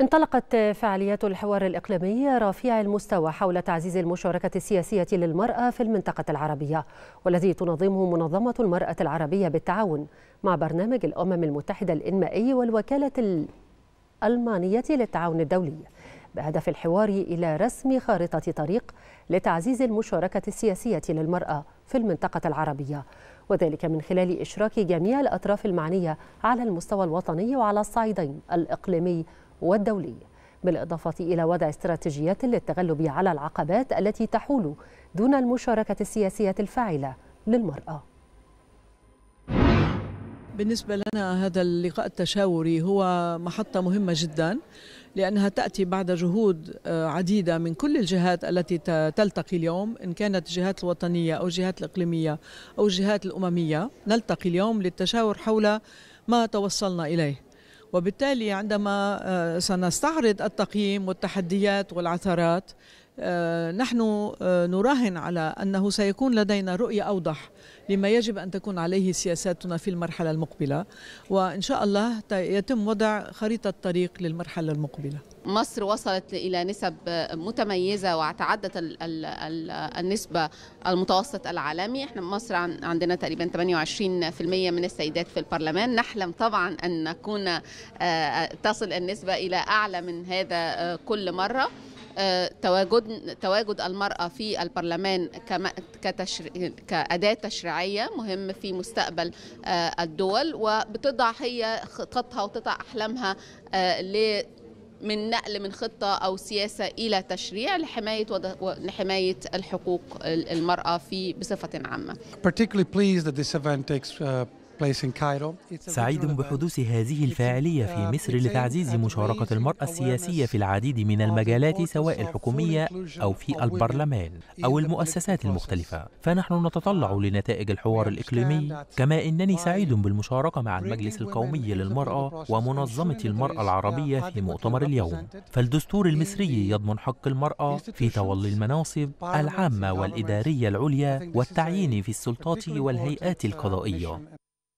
انطلقت فعاليات الحوار الإقليمي رفيع المستوى حول تعزيز المشاركة السياسية للمرأة في المنطقة العربية والذي تنظمه منظمة المرأة العربية بالتعاون مع برنامج الأمم المتحدة الإنمائي والوكالة الألمانية للتعاون الدولي بهدف الحوار إلى رسم خارطة طريق لتعزيز المشاركة السياسية للمرأة في المنطقة العربية وذلك من خلال إشراك جميع الأطراف المعنية على المستوى الوطني وعلى الصعيدين الإقليمي والدولي بالإضافة إلى وضع استراتيجيات للتغلب على العقبات التي تحول دون المشاركة السياسية الفاعلة للمرأة. بالنسبة لنا هذا اللقاء التشاوري هو محطة مهمة جدا لأنها تأتي بعد جهود عديدة من كل الجهات التي تلتقي اليوم إن كانت الجهات الوطنية أو الجهات الإقليمية أو الجهات الأممية. نلتقي اليوم للتشاور حول ما توصلنا إليه. وبالتالي عندما سنستعرض التقييم والتحديات والعثرات نحن نراهن على أنه سيكون لدينا رؤية أوضح لما يجب أن تكون عليه سياساتنا في المرحلة المقبلة وإن شاء الله يتم وضع خريطة طريق للمرحلة المقبلة. مصر وصلت إلى نسب متميزة وتعدت النسبة المتوسط العالمي، إحنا مصر عندنا تقريبا 28% من السيدات في البرلمان، نحلم طبعا أن نكون تصل النسبة إلى أعلى من هذا كل مرة. تواجد تواجد المرأة في البرلمان كتشري كأداة تشريعية مهم في مستقبل الدول وبتضع هي خططها وتضع أحلامها ل من نقل من خطة أو سياسة إلى تشريع لحماية لحماية الحقوق المرأة في بصفة عامة. Particularly pleased that this event takes uh, سعيد بحدوث هذه الفاعلية في مصر لتعزيز مشاركة المرأة السياسية في العديد من المجالات سواء الحكومية أو في البرلمان أو المؤسسات المختلفة. فنحن نتطلع لنتائج الحوار الإقليمي. كما إنني سعيد بالمشاركة مع المجلس القومي للمرأة ومنظمة المرأة العربية في مؤتمر اليوم. فالدستور المصري يضمن حق المرأة في تولي المناصب العامة والإدارية العليا والتعيين في السلطات والهيئات القضائية.